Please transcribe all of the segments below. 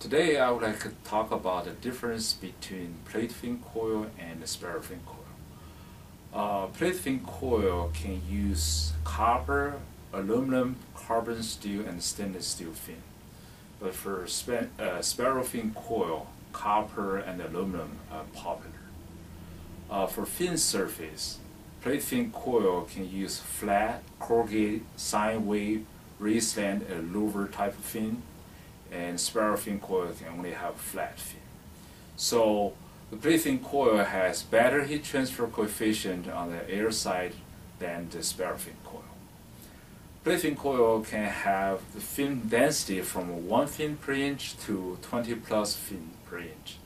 Today I would like to talk about the difference between plate fin coil and spiral fin coil. Uh, plate fin coil can use copper, aluminum, carbon steel, and stainless steel fin. But for uh, spiral fin coil, copper and aluminum are popular. Uh, for fin surface, plate fin coil can use flat, corrugated, sine wave, raised and louver type of fin and spiral fin coil can only have flat fin. So the plate coil has better heat transfer coefficient on the air side than the spiral fin coil. Plate coil can have the fin density from 1 fin per inch to 20 plus fin per inch.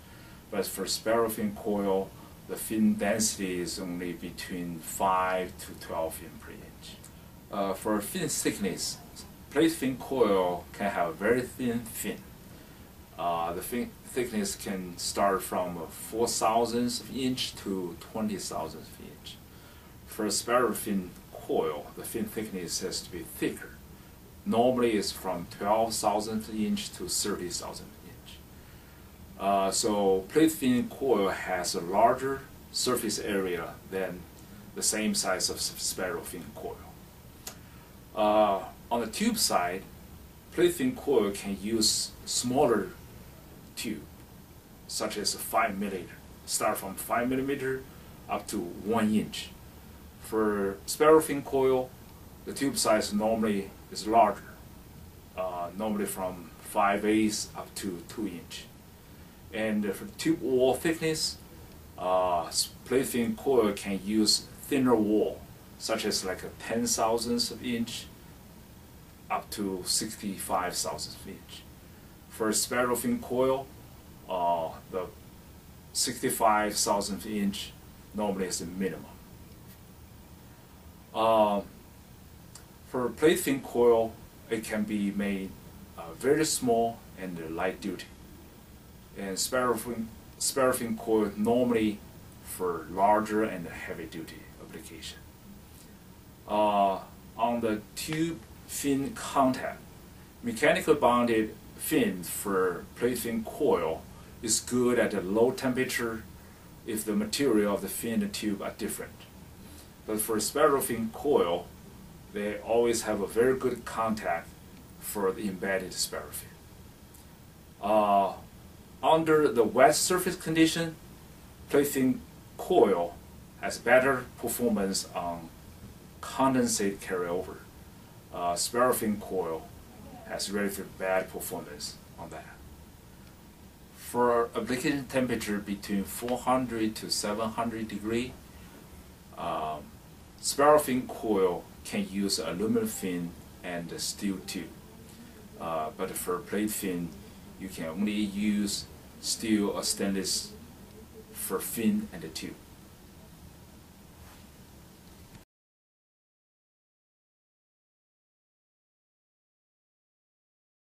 But for spiral fin coil, the fin density is only between 5 to 12 fin per inch. Uh, for fin thickness, plate fin coil can have a very thin fin. Uh, the fin thickness can start from 4 thousandths of inch to 20 thousandths of inch. For a spiral fin coil, the fin thickness has to be thicker. Normally it's from 12 thousandths inch to 30 thousandths inch. Uh, so plate fin coil has a larger surface area than the same size of spiral fin coil. Uh, on the tube side, plate coil can use smaller tube, such as a 5 millimeter, start from 5 millimeter up to 1 inch. For spiral fin coil, the tube size normally is larger, uh, normally from 5 eighths up to 2 inch. And for tube wall thickness, uh, coil can use thinner wall, such as like a 10 thousandths of inch up to 65 thousandths of inch. For spiral fin coil, uh, the 65 thousandth inch normally is the minimum. Uh, for plate fin coil, it can be made uh, very small and light duty. And spiral fin, spiral fin coil normally for larger and heavy duty application. Uh, on the tube fin contact. Mechanical bonded fins for plate fin coil is good at a low temperature if the material of the fin and tube are different. But for spiral fin coil, they always have a very good contact for the embedded spiral fin. Uh, under the wet surface condition, plate fin coil has better performance on condensate carryover uh, spiral fin coil has relatively bad performance on that. For application temperature between 400 to 700 degree, um, spiral fin coil can use aluminum fin and steel tube. Uh, but for plate fin, you can only use steel or stainless for fin and the tube.